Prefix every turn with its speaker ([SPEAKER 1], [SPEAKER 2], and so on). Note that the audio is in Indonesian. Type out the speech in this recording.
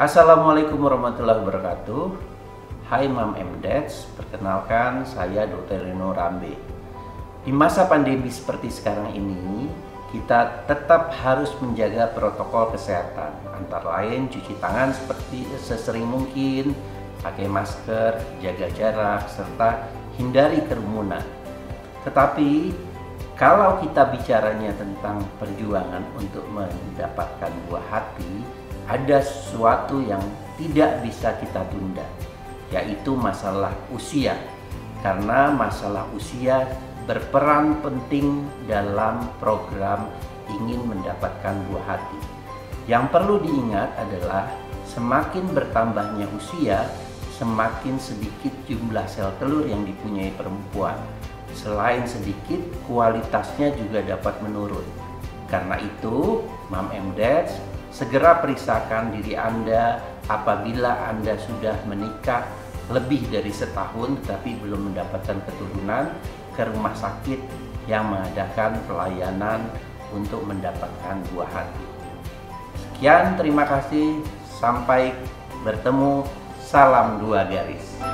[SPEAKER 1] Assalamualaikum warahmatullahi wabarakatuh Hai Mam M Dads, perkenalkan saya Dr. Reno Rambe Di masa pandemi seperti sekarang ini kita tetap harus menjaga protokol kesehatan antara lain cuci tangan seperti sesering mungkin pakai masker, jaga jarak, serta hindari kerumunan. Tetapi kalau kita bicaranya tentang perjuangan untuk mendapatkan buah hati, ada sesuatu yang tidak bisa kita tunda, yaitu masalah usia. Karena masalah usia berperan penting dalam program ingin mendapatkan buah hati. Yang perlu diingat adalah semakin bertambahnya usia, semakin sedikit jumlah sel telur yang dipunyai perempuan. Selain sedikit, kualitasnya juga dapat menurun. Karena itu, Mam Dads, segera periksakan diri Anda apabila Anda sudah menikah lebih dari setahun tetapi belum mendapatkan keturunan ke rumah sakit yang mengadakan pelayanan untuk mendapatkan buah hati. Sekian, terima kasih. Sampai bertemu. Salam dua garis.